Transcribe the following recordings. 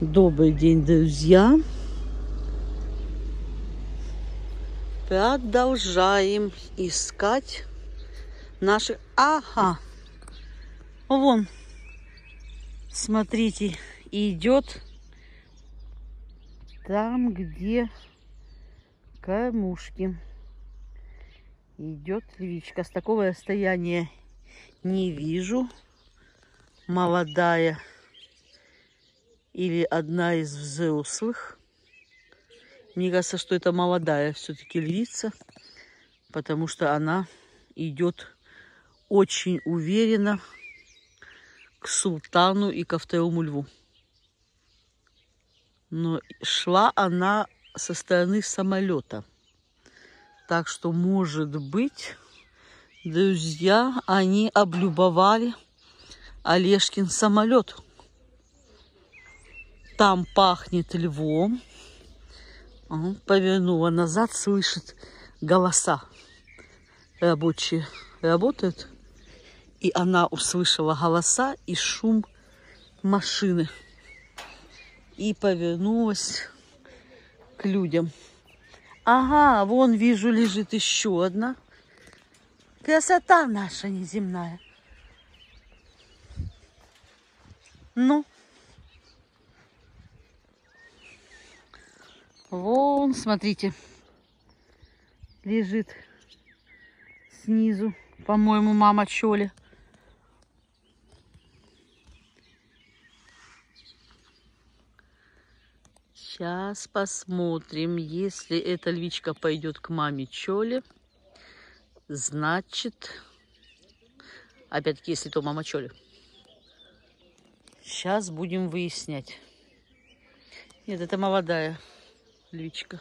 Добрый день, друзья! Продолжаем искать наши... Ага! Вон, смотрите, идет там, где кормушки. Идет львичка. С такого расстояния не вижу. Молодая или одна из взрослых. Мне кажется, что это молодая все-таки львица, потому что она идет очень уверенно к султану и ко второму льву. Но шла она со стороны самолета. Так что, может быть, друзья, они облюбовали Олежкин самолет. Там пахнет львом. Он повернула назад, слышит голоса. Рабочие работают. И она услышала голоса и шум машины. И повернулась к людям. Ага, вон вижу, лежит еще одна. Красота наша неземная. Ну, Вон, смотрите, лежит снизу, по-моему, мама Чоли. Сейчас посмотрим, если эта львичка пойдет к маме Чоли, значит, опять-таки, если то мама Чоли. Сейчас будем выяснять. Нет, это молодая львичка.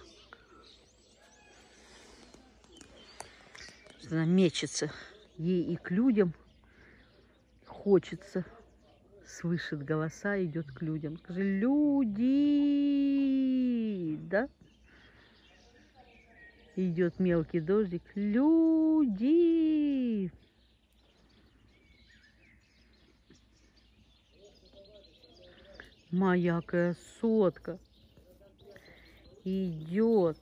Она мечется. Ей и к людям хочется. Слышит голоса, идет к людям. Скажи, люди! Да? Идет мелкий дождик. Люди! Моя красотка идет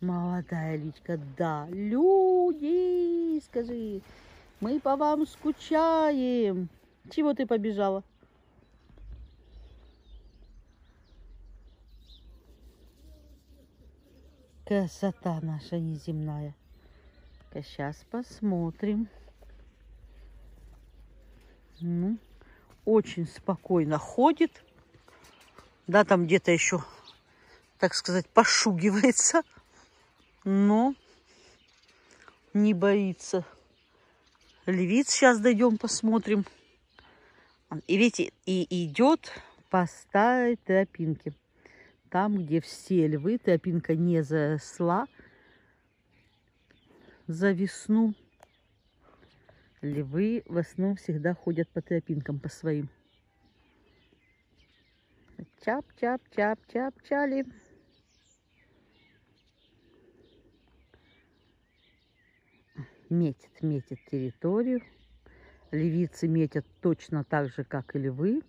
молодая личка. Да, люди, скажи, мы по вам скучаем. Чего ты побежала? Красота наша неземная. Сейчас посмотрим. Ну, очень спокойно ходит. Да, там где-то еще так сказать, пошугивается, но не боится. Львиц сейчас дойдем, посмотрим. И видите, и идет по старой тропинке. Там, где все львы, тропинка не заросла за весну. Львы в основном всегда ходят по тропинкам, по своим. Чап-чап-чап-чап-чали. Метит, метит территорию. Левицы метят точно так же, как и львы,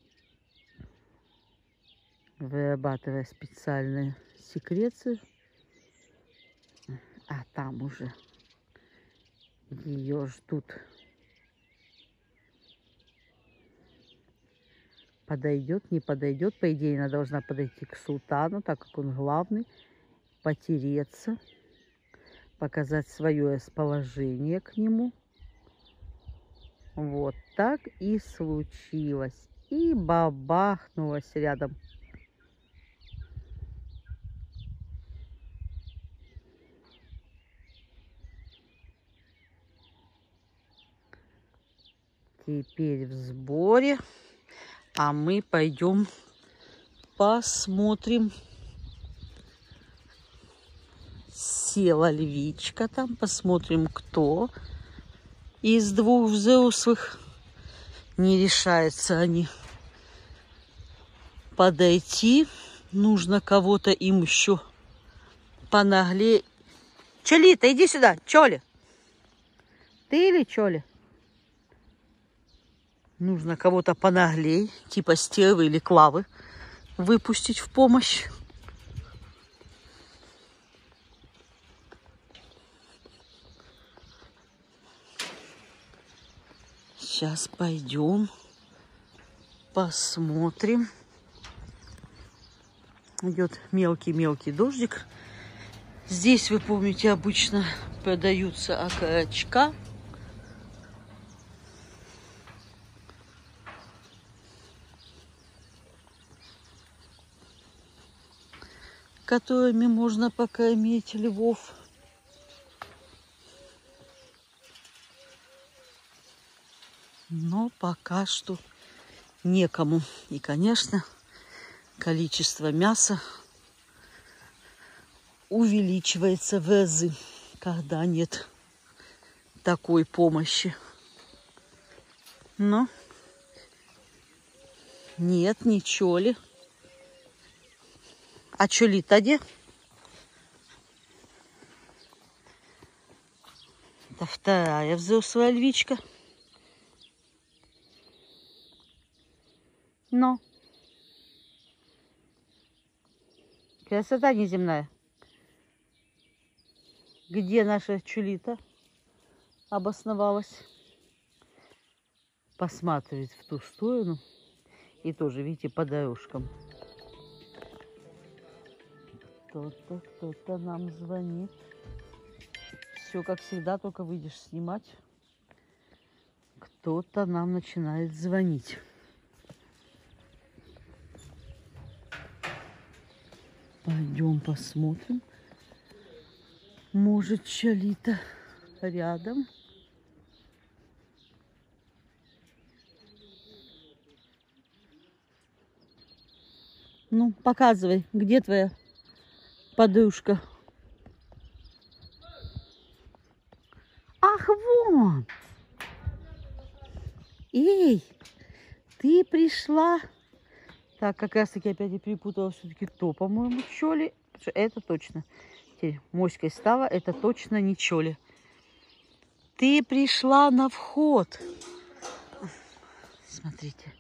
вырабатывая специальные секреции. А там уже ее ждут. Подойдет, не подойдет. По идее, она должна подойти к султану, так как он главный, потереться показать свое расположение к нему. Вот так и случилось. И бабахнулось рядом. Теперь в сборе. А мы пойдем посмотрим села львичка там. Посмотрим, кто из двух взрослых. Не решаются они подойти. Нужно кого-то им еще понаглее. Чолита, иди сюда, Чоли. Ты или Чоли? Нужно кого-то понаглей, типа стервы или клавы. выпустить в помощь. Сейчас пойдем, посмотрим. Идет мелкий-мелкий дождик. Здесь, вы помните, обычно продаются окорочка. которыми можно покормить львов. Но пока что некому. И, конечно, количество мяса увеличивается в разы, когда нет такой помощи. Но нет, ничего ли. А что ли тоді? Это вторая взрослая львичка. Но. Красота неземная. Где наша чулита обосновалась? Посматривает в ту сторону. И тоже, видите, по дорожкам. Кто-то, кто-то нам звонит. Все как всегда, только выйдешь снимать. Кто-то нам начинает звонить. Пойдем посмотрим. Может, Чалита рядом. Ну, показывай, где твоя подушка. Ах, вон! Эй, ты пришла. Так, как раз таки опять я перепутала все-таки то, по-моему, чоли. Это точно. Теперь моськой стала, это точно не чоли. Ты пришла на вход. Смотрите,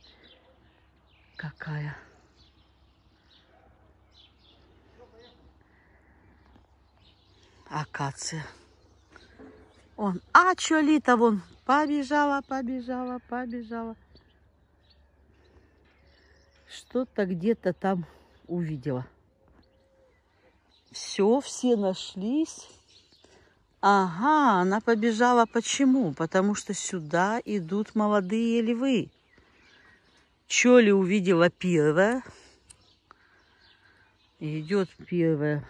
какая акация. Он, а чолита вон, побежала, побежала, побежала. Что-то где-то там увидела. Все, все нашлись. Ага, она побежала. Почему? Потому что сюда идут молодые львы. Чоли увидела первая. Идет первая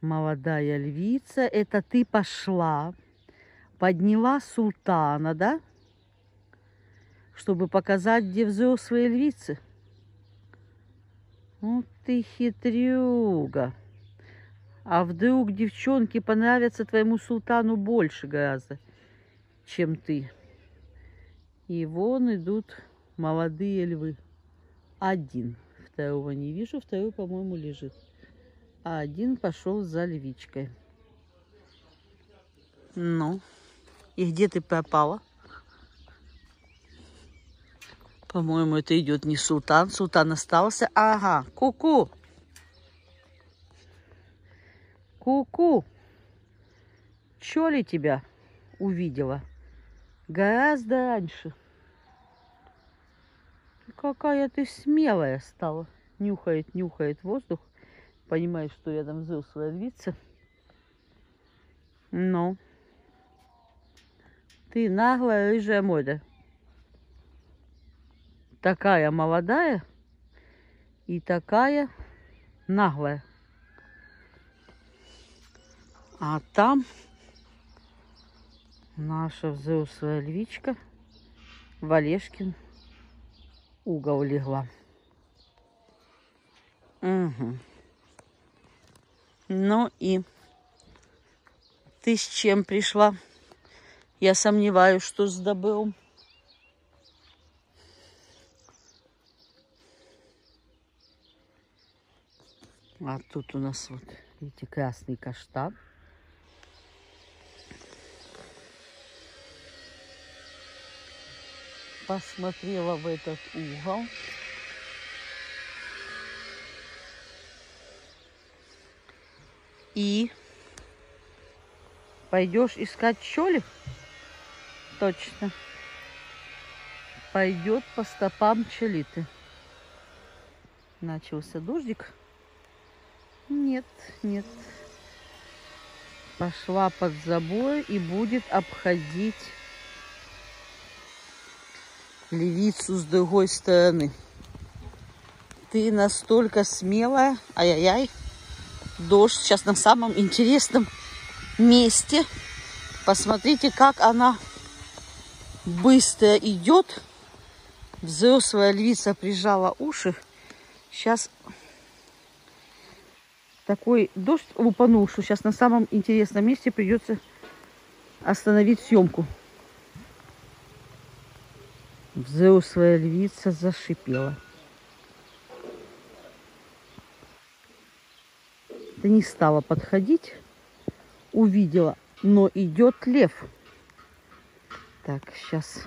молодая львица, это ты пошла, подняла султана, да? Чтобы показать, где взрослые львицы. Ну ты хитрюга. А вдруг девчонки понравятся твоему султану больше гораздо, чем ты. И вон идут молодые львы. Один. Второго не вижу, второй, по-моему, лежит а один пошел за львичкой. Ну, и где ты пропала? По-моему, это идет не султан. Султан остался. Ага, ку-ку. Ку-ку. Ли тебя увидела? Гораздо раньше. Какая ты смелая стала. Нюхает, нюхает воздух понимаешь, что рядом взрослая львица. Но ты наглая рыжая мода. Такая молодая и такая наглая. А там наша взрослая львичка Валешкин угол легла. Угу. Ну и ты с чем пришла? Я сомневаюсь, что с добром. А тут у нас вот, видите, красный каштан. Посмотрела в этот угол. И пойдешь искать щелик? Точно. Пойдет по стопам челиты. Начался дождик. Нет, нет. Пошла под забой и будет обходить левицу с другой стороны. Ты настолько смелая. Ай-яй-яй. Дождь сейчас на самом интересном месте. Посмотрите, как она быстро идет. Взрослая львица прижала уши. Сейчас такой дождь лупанул, что сейчас на самом интересном месте придется остановить съемку. Взрослая львица зашипела. Ты не стала подходить, увидела, но идет лев. Так, сейчас